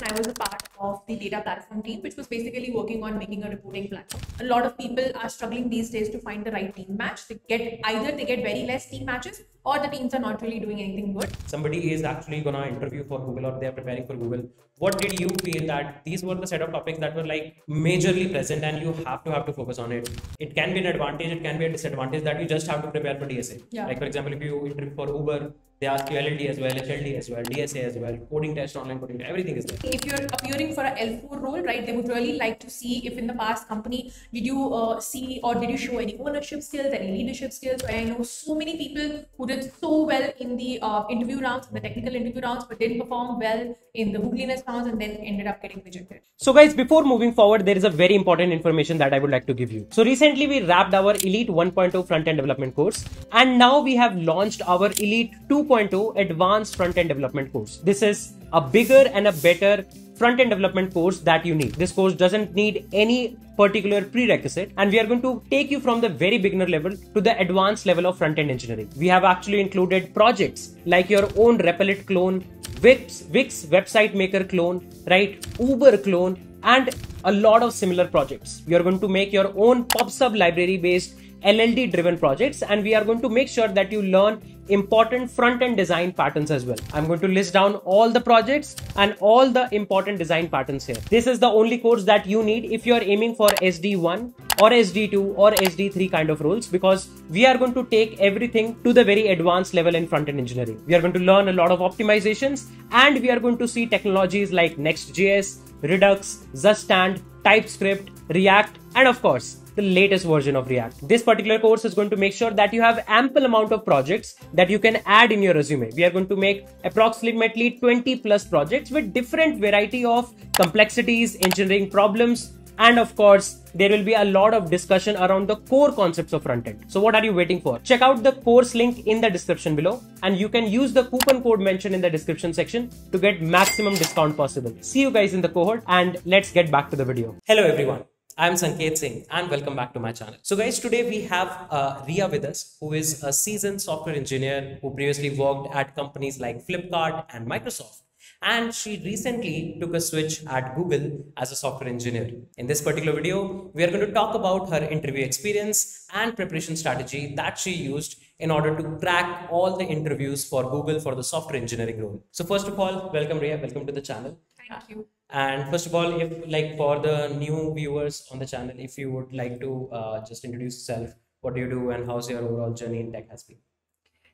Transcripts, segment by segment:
and I was a part of the data platform team, which was basically working on making a reporting platform. A lot of people are struggling these days to find the right team match. They get either they get very less team matches or the teams are not really doing anything good. Somebody is actually gonna interview for Google or they are preparing for Google. What did you feel that these were the set of topics that were like majorly present and you have to have to focus on it? It can be an advantage, it can be a disadvantage that you just have to prepare for DSA. Yeah. Like for example, if you interview for Uber, they ask you LLD as well, HLD as well, DSA as well, coding test, online coding, everything is there. If you're appearing for a L4 role, right, they would really like to see if in the past company did you uh, see or did you show any ownership skills, any leadership skills. I know so many people who did so well in the uh, interview rounds, the technical interview rounds, but didn't perform well in the Googliness rounds and then ended up getting rejected. So guys, before moving forward, there is a very important information that I would like to give you. So recently we wrapped our Elite 1.0 front-end development course and now we have launched our Elite 2.0 advanced front-end development course. This is a bigger and a better front-end development course that you need. This course doesn't need any particular prerequisite and we are going to take you from the very beginner level to the advanced level of front-end engineering. We have actually included projects like your own Replit clone, Wix, Wix website maker clone, right? Uber clone and a lot of similar projects. Are going to make your own PubSub library based LLD driven projects and we are going to make sure that you learn important front end design patterns as well. I'm going to list down all the projects and all the important design patterns here. This is the only course that you need if you're aiming for SD1 or SD2 or SD3 kind of roles because we are going to take everything to the very advanced level in front end engineering. We are going to learn a lot of optimizations and we are going to see technologies like Next.js, Redux, Zustand, TypeScript, React, and of course, the latest version of React. This particular course is going to make sure that you have ample amount of projects that you can add in your resume. We are going to make approximately 20 plus projects with different variety of complexities, engineering problems, and of course, there will be a lot of discussion around the core concepts of frontend. So what are you waiting for? Check out the course link in the description below and you can use the coupon code mentioned in the description section to get maximum discount possible. See you guys in the cohort and let's get back to the video. Hello everyone. I'm Sanket Singh and welcome back to my channel. So guys, today we have uh, Riya with us, who is a seasoned software engineer who previously worked at companies like Flipkart and Microsoft. And she recently took a switch at Google as a software engineer. In this particular video, we are going to talk about her interview experience and preparation strategy that she used in order to crack all the interviews for Google for the software engineering role. So first of all, welcome Riya, welcome to the channel. Thank you. And first of all, if like for the new viewers on the channel, if you would like to uh, just introduce yourself, what do you do and how's your overall journey in tech has been?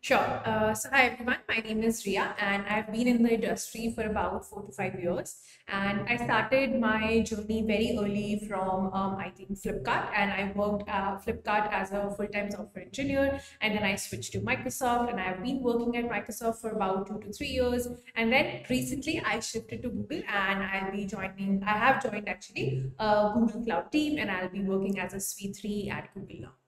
Sure. Uh, so, hi everyone. My name is Riya, and I've been in the industry for about four to five years. And I started my journey very early from, um, I think, Flipkart, and I worked at Flipkart as a full-time software engineer. And then I switched to Microsoft, and I've been working at Microsoft for about two to three years. And then recently, I shifted to Google, and I'll be joining. I have joined actually a Google Cloud team, and I'll be working as a SWE3 at Google now.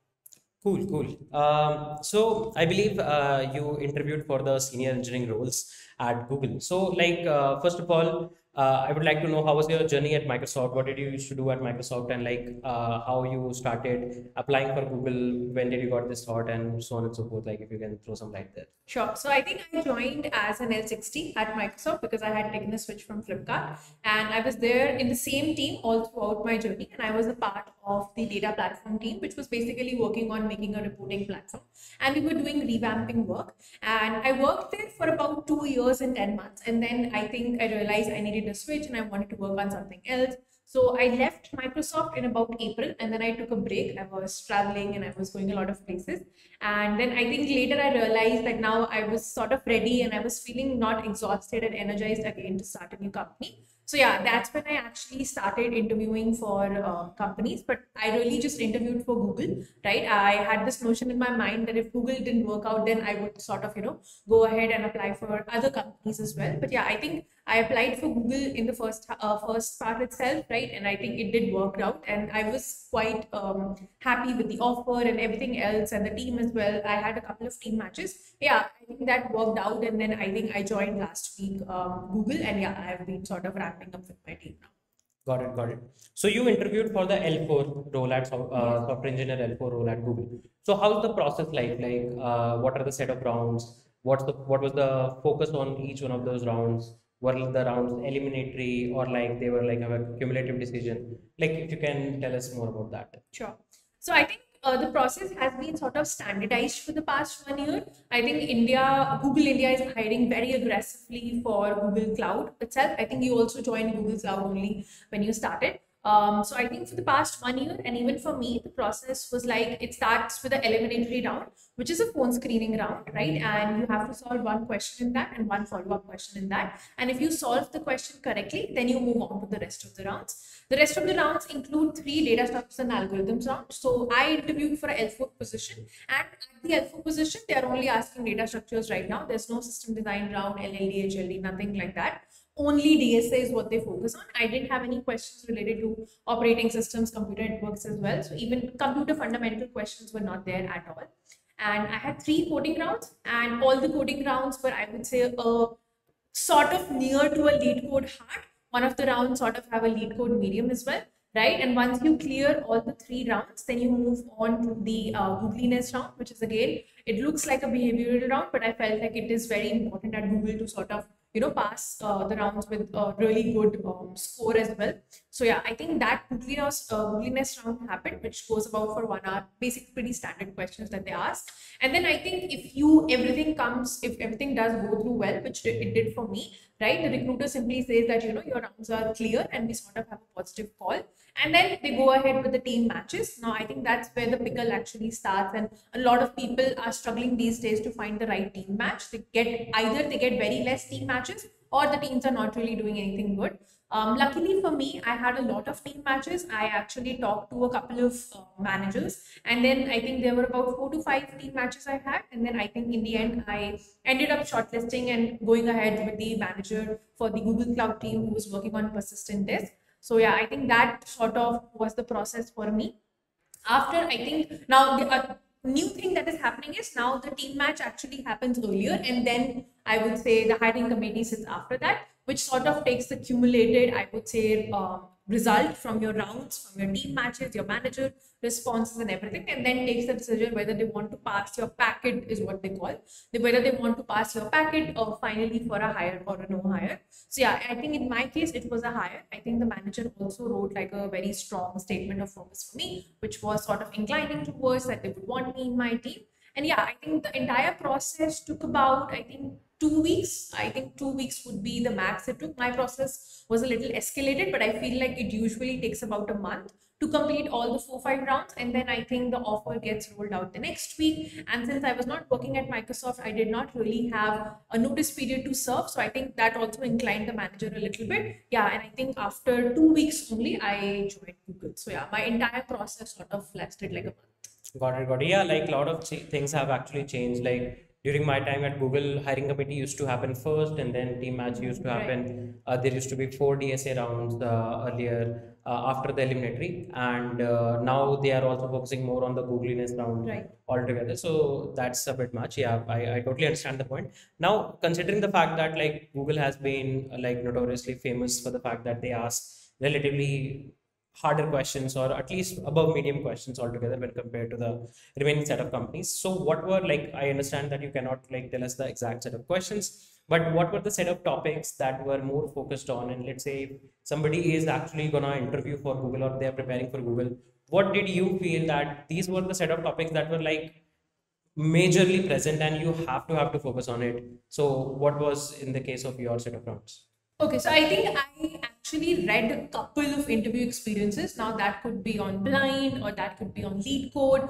Cool, cool. Um, so I believe uh, you interviewed for the senior engineering roles at Google. So like, uh, first of all, uh, I would like to know how was your journey at Microsoft? What did you used to do at Microsoft, and like uh, how you started applying for Google? When did you got this thought, and so on and so forth? Like, if you can throw some light there. Sure. So I think I joined as an L60 at Microsoft because I had taken a switch from Flipkart, and I was there in the same team all throughout my journey, and I was a part of the data platform team, which was basically working on making a reporting platform, and we were doing revamping work, and I worked there for about two years and ten months, and then I think I realized I needed a switch and I wanted to work on something else. So I left Microsoft in about April and then I took a break. I was traveling and I was going a lot of places. And then I think later I realized that now I was sort of ready and I was feeling not exhausted and energized again to start a new company. So yeah, that's when I actually started interviewing for uh, companies, but I really just interviewed for Google, right? I had this notion in my mind that if Google didn't work out, then I would sort of, you know, go ahead and apply for other companies as well. But yeah, I think I applied for Google in the first uh, first part itself, right? And I think it did work out, and I was quite um, happy with the offer and everything else, and the team as well. I had a couple of team matches. Yeah, that worked out, and then I think I joined last week um, Google, and yeah, I've been sort of ramping up with my team now. Got it, got it. So you interviewed for the L4 role at uh, software engineer L4 role at Google. So how's the process like? Like, uh, what are the set of rounds? What's the what was the focus on each one of those rounds? were the rounds eliminatory or like they were like a cumulative decision? Like if you can tell us more about that. Sure. So I think uh, the process has been sort of standardized for the past one year. I think India, Google India is hiring very aggressively for Google Cloud itself. I think you also joined Google Cloud only when you started. Um, so I think for the past one year, and even for me, the process was like it starts with the eliminatory round, which is a phone screening round, right? And you have to solve one question in that and one follow-up question in that. And if you solve the question correctly, then you move on to the rest of the rounds. The rest of the rounds include three data structures and algorithms rounds. So I interviewed for a L4 position, and at the L4 position, they are only asking data structures right now. There's no system design round, LLD, HLD, nothing like that only DSA is what they focus on. I didn't have any questions related to operating systems, computer networks as well. So even computer fundamental questions were not there at all. And I had three coding rounds, and all the coding rounds were, I would say, a sort of near to a LeetCode hard. One of the rounds sort of have a LeetCode medium as well, right? And once you clear all the three rounds, then you move on to the uh, googliness round, which is again, it looks like a behavioral round, but I felt like it is very important at Google to sort of you know pass uh, the rounds with a really good um, score as well. So yeah i think that googliness uh, googliness round happened which goes about for one hour basic pretty standard questions that they ask. And then i think if you everything comes if everything does go through well which it did for me right the recruiter simply says that you know your rounds are clear and we sort of have a positive call and then they go ahead with the team matches now i think that's where the pickle actually starts and a lot of people are struggling these days to find the right team match they get either they get very less team matches or the teams are not really doing anything good um, luckily for me, I had a lot of team matches. I actually talked to a couple of uh, managers, and then I think there were about four to five team matches I had. And then I think in the end, I ended up shortlisting and going ahead with the manager for the Google Cloud team who was working on persistent test. So yeah, I think that sort of was the process for me. After I think now the uh, new thing that is happening is now the team match actually happens earlier, and then I would say the hiring committee sits after that, which sort of takes the cumulated, I would say, um, result from your rounds, from your team matches, your manager responses and everything, and then takes the decision whether they want to pass your packet is what they call, the whether they want to pass your packet or finally for a hire or a no hire. So yeah, I think in my case it was a hire. I think the manager also wrote like a very strong statement of focus for me, which was sort of inclining towards that they would want me in my team. And yeah, I think the entire process took about, I think, two weeks. I think two weeks would be the max it took. My process was a little escalated, but I feel like it usually takes about a month to complete all the four, five rounds. And then I think the offer gets rolled out the next week. And since I was not working at Microsoft, I did not really have a notice period to serve. So I think that also inclined the manager a little bit. Yeah. And I think after two weeks only, I joined Google. So yeah, my entire process sort of lasted like a month. Got it, got it. Yeah, like a lot of things have actually changed. Like during my time at Google, hiring committee used to happen first, and then team match used to happen. Right. Uh, there used to be four DSA rounds uh, earlier uh, after the eliminatory, and uh, now they are also focusing more on the googliness round right. altogether. So that's a bit much. Yeah, I, I totally understand the point. Now, considering the fact that like Google has been like notoriously famous for the fact that they ask relatively harder questions or at least above medium questions altogether when compared to the remaining set of companies. So what were like i understand that you cannot like tell us the exact set of questions but what were the set of topics that were more focused on? And let's say somebody is actually to interview for google or they are preparing for google what did you feel that these were the set of topics that were like majorly present and you have to have to focus on it? So what was in the case of your set of rounds Okay, so I think I actually read a couple of interview experiences. Now that could be on Blind or that could be on. It could,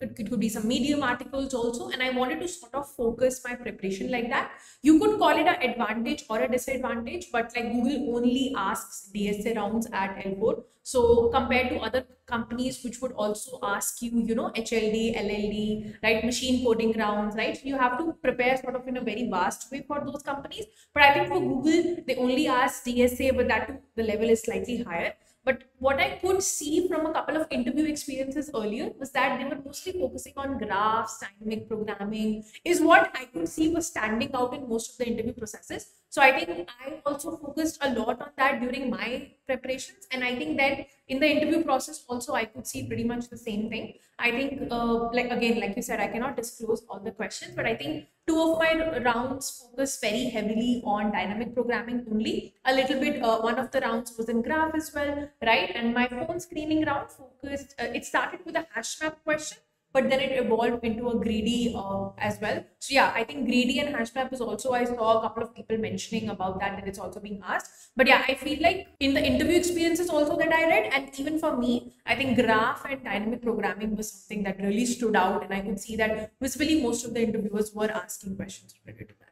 it could be some medium articles also. And I wanted to sort of focus my preparation like that. You could call it an advantage or a disadvantage, but like Google only asks DSA rounds at L4. So compared to other companies which would also ask you, you know, HLD, LLD, right, machine coding rounds, right? You have to prepare sort of in a very vast way for those companies. But I think for Google, they only ask DSA, but that the level is slightly higher. But what I could see from a couple of interview experiences earlier was that they were mostly focusing on graphs, dynamic programming, is what I could see was standing out in most of the interview processes. So I think I also focused a lot on that during my preparations. And I think that in the interview process also, I could see pretty much the same thing. I think, uh, like again, like you said, I cannot disclose all the questions, but I think two of my rounds focused very heavily on dynamic programming only. A little bit, uh, one of the rounds was in graph as well, right? And my phone screening round focused, uh, it started with a hash map question but then it evolved into a greedy uh, as well. So yeah, I think greedy and hash map is also I saw a couple of people mentioning about that that it's also being asked. But yeah, I feel like in the interview experiences also that I read, and even for me, I think graph and dynamic programming was something that really stood out, and I could see that visibly most of the interviewers were asking questions related to that.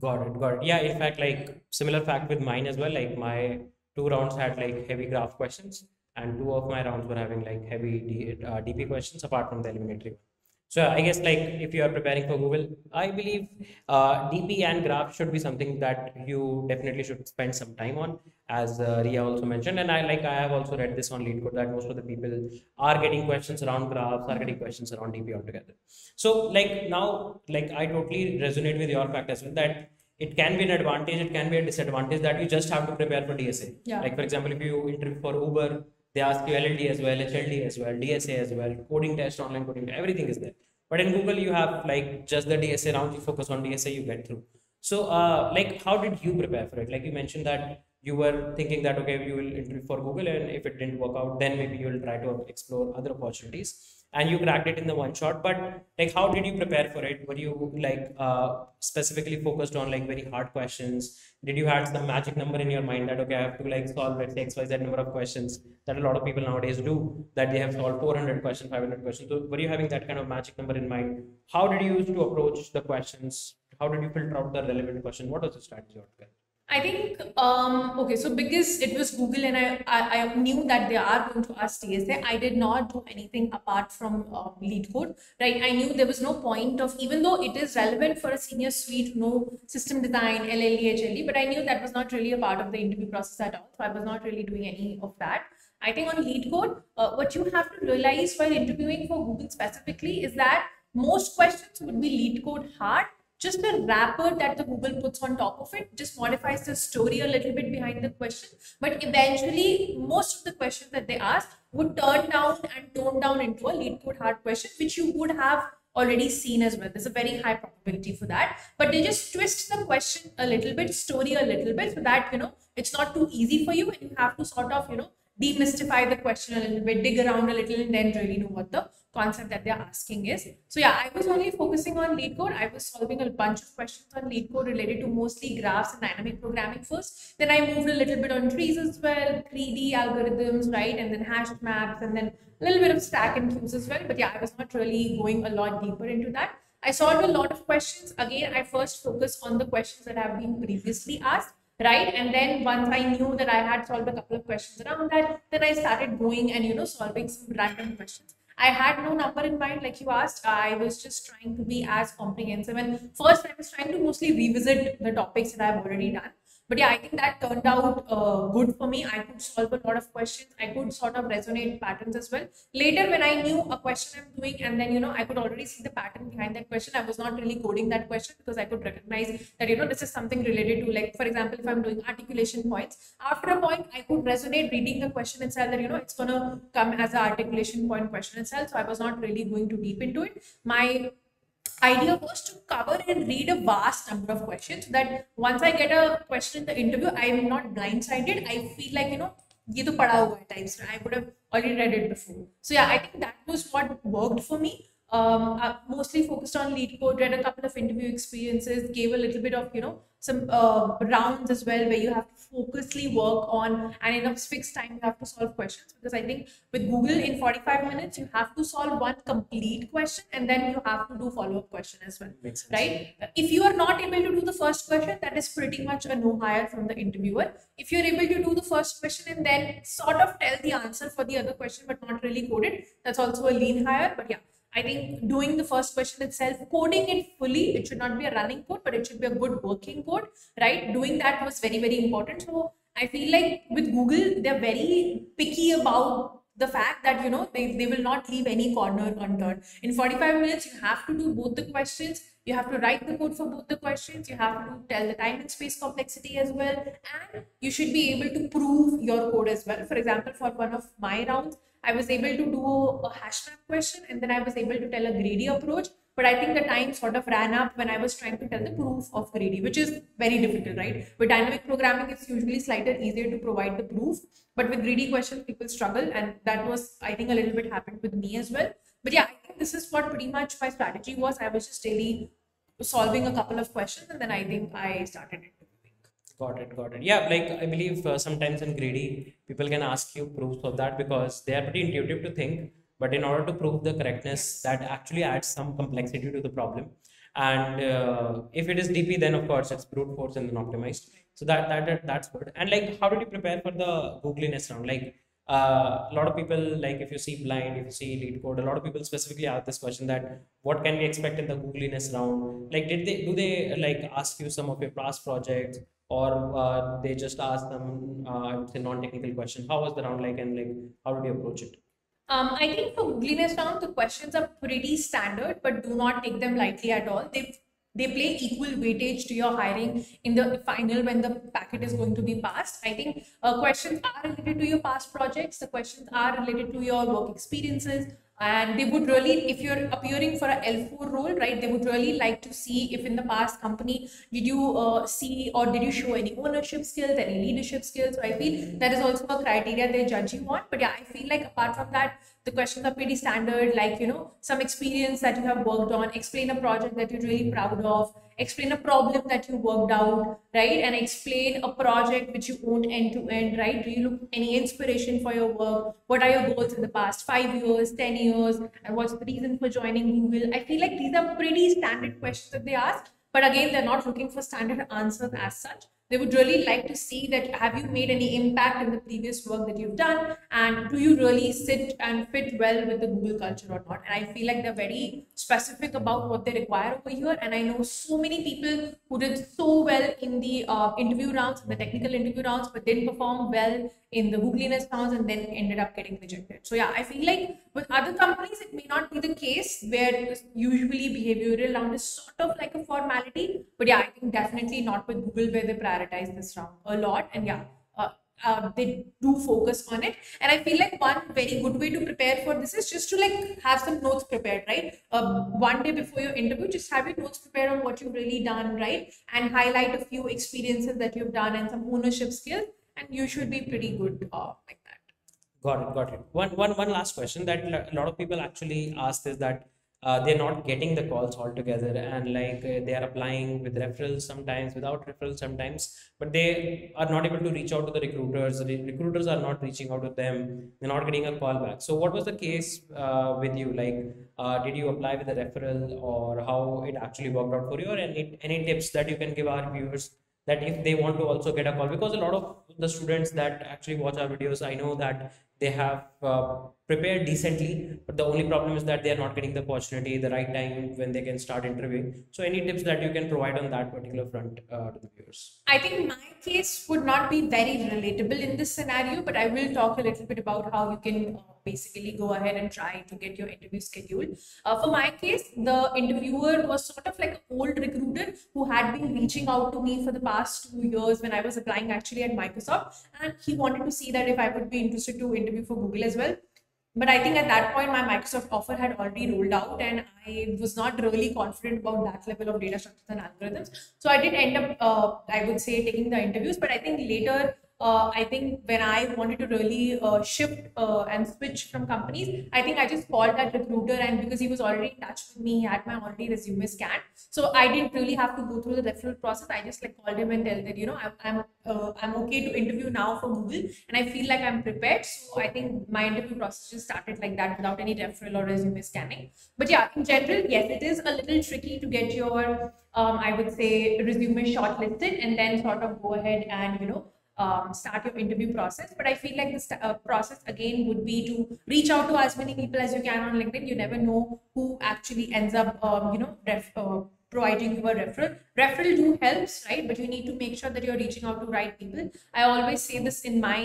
Got it, got it. Yeah, in fact, like similar fact with mine as well. Like my two rounds had like heavy graph questions and two of my rounds were having like heavy D, uh, DP questions apart from the eliminatory one. So I guess like if you are preparing for Google, I believe uh, DP and graph should be something that you definitely should spend some time on, as uh, Riya also mentioned. And I like I have also read this on LeetCode that most of the people are getting questions around graphs, are getting questions around DP altogether. So like now, like I totally resonate with your fact as well that it can be an advantage, it can be a disadvantage that you just have to prepare for DSA. Yeah. Like for example, if you interview for Uber, they ask you LLD as well, HLD as well, DSA as well, coding test, online coding, everything is there. But in Google, you have like just the DSA round, you focus on DSA, you get through. So, uh, like, how did you prepare for it? Like you mentioned that you were thinking that okay, you will interview for Google, and if it didn't work out, then maybe you will try to explore other opportunities. And you cracked it in the one shot but like how did you prepare for it? Were you like uh, specifically focused on like very hard questions? Did you have some magic number in your mind that okay i have to like solve let's say xyz number of questions that a lot of people nowadays do that they have solved 400 questions 500 questions? So were you having that kind of magic number in mind? How did you use to approach the questions? How did you filter out the relevant question? What was the strategy altogether I think um, okay. So because it was Google and I, I, I knew that they are going to ask DSA, I did not do anything apart from LeetCode, Right? I knew there was no point of even though it is relevant for a senior SWE, no system design, HLD, but I knew that was not really a part of the interview process at all. So I was not really doing any of that. I think on LeetCode, uh, what you have to realize while interviewing for Google specifically is that most questions would be LeetCode hard just the wrapper that the Google puts on top of it just modifies the story a little bit behind the question. But eventually, most of the questions that they ask would turn down and tone down into a LeetCode hard question, which you would have already seen as well. There's a very high probability for that. But they just twist the question a little bit, story a little bit, so that you know it's not too easy for you, and you have to sort of you know demystify the question a little bit, dig around a little, and then really know what the concept that they're asking is. So yeah, I was only focusing on LeetCode. I was solving a bunch of questions on LeetCode related to mostly graphs and dynamic programming first. Then I moved a little bit on trees as well, greedy algorithms, right? And then hash maps, and then a little bit of stack and queues as well. But yeah, I was not really going a lot deeper into that. I solved a lot of questions. Again, I first focused on the questions that have been previously asked right? And then once i knew that i had solved a couple of questions around that then i started going and you know solving some random questions. I had no number in mind. Like you asked i was just trying to be as comprehensive. And first i was trying to mostly revisit the topics that i've already done but yeah i think that turned out uh, good for me. I could solve a lot of questions. I could sort of resonate patterns as well. Later when i knew a question i'm doing and then you know i could already see the pattern behind that question i was not really coding that question because i could recognize that you know this is something related to like for example if i'm doing articulation points after a point i could resonate reading the question itself that you know it's going to come as an articulation point question itself. So i was not really going too deep into it. My idea was to cover and read a vast number of questions so that once I get a question in the interview, I am not blindsided. I feel like, you know, ye to pada hua hai types. I would have already read it before. So yeah, I think that was what worked for me. Um, I mostly focused on LeetCode, read a couple of interview experiences, gave a little bit of, you know, some uh, rounds as well where you have to focusedly work on and in a fixed time you have to solve questions because I think with Google in 45 minutes you have to solve one complete question and then you have to do follow-up question as well. Right? If you are not able to do the first question, that is pretty much a no hire from the interviewer. If you're able to do the first question and then sort of tell the answer for the other question but not really code it, that's also a lean hire. But yeah, I think doing the first question itself, coding it fully, it should not be a running code, but it should be a good working code, right? Doing that was very, very important. So I feel like with Google, they're very picky about the fact that you know they, they will not leave any corner unturned. In 45 minutes you have to do both the questions. You have to write the code for both the questions. You have to tell the time and space complexity as well. And you should be able to prove your code as well. For example for one of my rounds I was able to do a hash map question and then I was able to tell a greedy approach But I think the time sort of ran up when I was trying to tell the proof of greedy, which is very difficult, right? With dynamic programming, it's usually slightly easier to provide the proof. But with greedy questions, people struggle. And that was, I think, a little bit happened with me as well. But yeah, I think this is what pretty much my strategy was. I was just really solving a couple of questions and then I think I started it. Got it, got it. Yeah, like I believe uh, sometimes in greedy, people can ask you proofs of that because they are pretty intuitive to think. But in order to prove the correctness, that actually adds some complexity to the problem. And uh, if it is DP, then of course it's brute force and then optimized. So that, that that that's good. And like, how did you prepare for the googliness round? Like, uh, a lot of people like if you see blind if you see LeetCode a lot of people specifically ask this question that what can we expect in the googliness round like did they do they like ask you some of your past projects or uh, they just ask them uh, i would say non-technical question how was the round like and like how did you approach it um, I think for googliness round, the questions are pretty standard, but do not take them lightly at all. They they play equal weightage to your hiring in the final when the packet is going to be passed. I think uh, questions are related to your past projects. The questions are related to your work experiences and they would really if you're appearing for a l4 role right they would really like to see if in the past company did you uh, see or did you show any ownership skills any leadership skills? So i feel that is also a criteria they judge you on. But yeah i feel like apart from that the questions are pretty standard like you know some experience that you have worked on explain a project that you're really proud of explain a problem that you worked out, right? And explain a project which you own end to end, right? Do you look any inspiration for your work? What are your goals in the past five years, 10 years? And what's the reason for joining Google? I feel like these are pretty standard questions that they ask. But again, they're not looking for standard answers as such they would really like to see that have you made any impact in the previous work that you've done? And do you really sit and fit well with the google culture or not? And i feel like they're very specific about what they require over here. And i know so many people who did so well in the uh, interview rounds the technical interview rounds but didn't perform well in the googliness rounds and then ended up getting rejected. So yeah i feel like with other companies it may not be the case where usually behavioral round is sort of like a formality but yeah i think definitely not with google where they prioritize this round a lot. And yeah uh, uh, they do focus on it. And i feel like one very good way to prepare for this is just to like have some notes prepared right? Uh, one day before your interview just have your notes prepared on what you've really done right? And highlight a few experiences that you've done and some ownership skills and you should be pretty good uh, like that. Got it got it. One one one last question that a lot of people actually ask is that uh, they're not getting the calls altogether and like uh, they are applying with referrals sometimes without referrals sometimes but they are not able to reach out to the recruiters. The recruiters are not reaching out to them. They're not getting a call back. So what was the case uh, with you? Like uh, did you apply with a referral or how it actually worked out for you? Or any, any tips that you can give our viewers that if they want to also get a call because a lot of the students that actually watch our videos i know that they have uh, prepared decently but the only problem is that they are not getting the opportunity the right time when they can start interviewing. So any tips that you can provide on that particular front uh, to the viewers? I think my case would not be very relatable in this scenario but i will talk a little bit about how you can uh, basically go ahead and try to get your interview scheduled. Uh, for my case the interviewer was sort of like an old recruiter who had been reaching out to me for the past two years when i was applying actually at microsoft and he wanted to see that if i would be interested to interview for google as well but I think at that point my Microsoft offer had already rolled out and I was not really confident about that level of data structures and algorithms. So I did end up, uh, I would say, taking the interviews, but I think later uh, I think when I wanted to really uh, shift uh, and switch from companies, I think I just called that recruiter, and because he was already in touch with me, he had my already resume scanned, so I didn't really have to go through the referral process. I just like called him and tell that you know I'm I'm, uh, I'm okay to interview now for Google, and I feel like I'm prepared. So I think my interview process just started like that without any referral or resume scanning. But yeah, in general, yes, it is a little tricky to get your um, I would say resume shortlisted and then sort of go ahead and you know um, start your interview process. But I feel like the uh, process again would be to reach out to as many people as you can on LinkedIn. You never know who actually ends up, um, you know, ref, uh, providing you a referral. Referral do helps, right? But you need to make sure that you're reaching out to right people. I always say this in my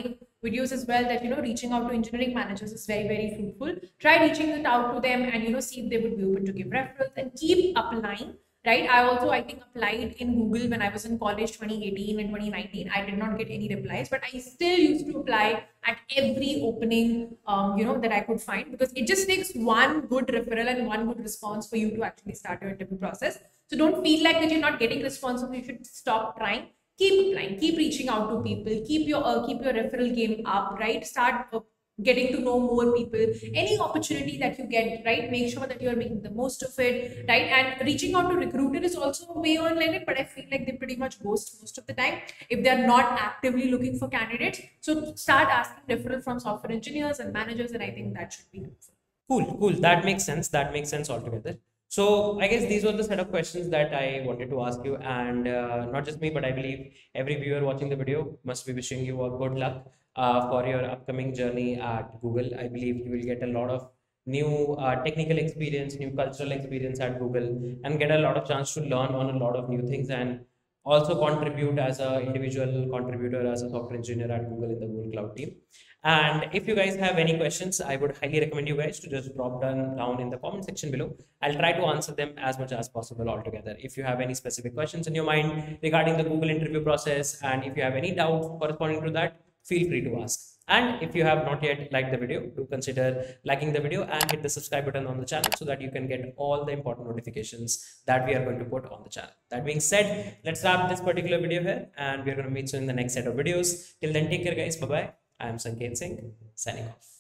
videos as well that you know reaching out to engineering managers is very very fruitful. Try reaching it out to them and you know see if they would be open to give referrals and keep applying right? I also, I think, applied in Google when I was in college 2018 and 2019. I did not get any replies, but I still used to apply at every opening, um, you know, that I could find because it just takes one good referral and one good response for you to actually start your interview process. So don't feel like that you're not getting responses. You should stop trying. Keep applying. Keep reaching out to people. Keep your uh, keep your referral game up. Right. Start uh, getting to know more people any opportunity that you get right make sure that you're making the most of it right and reaching out to recruiter is also a way on LinkedIn but I feel like they pretty much ghost most of the time if they're not actively looking for candidates so start asking referral from software engineers and managers and I think that should be helpful cool cool that makes sense that makes sense altogether so I guess these were the set of questions that I wanted to ask you, and uh, not just me, but I believe every viewer watching the video must be wishing you a good luck uh, for your upcoming journey at Google. I believe you will get a lot of new uh, technical experience, new cultural experience at Google, and get a lot of chance to learn on a lot of new things and also contribute as an individual contributor as a software engineer at Google in the Google Cloud team. And if you guys have any questions, I would highly recommend you guys to just drop down down in the comment section below. I'll try to answer them as much as possible altogether. If you have any specific questions in your mind regarding the Google interview process, and if you have any doubt corresponding to that, feel free to ask. And if you have not yet liked the video, do consider liking the video and hit the subscribe button on the channel so that you can get all the important notifications that we are going to put on the channel. That being said, let's wrap this particular video here and we're going to meet you in the next set of videos. Till then, take care guys. Bye-bye. I am Sanket Singh signing off.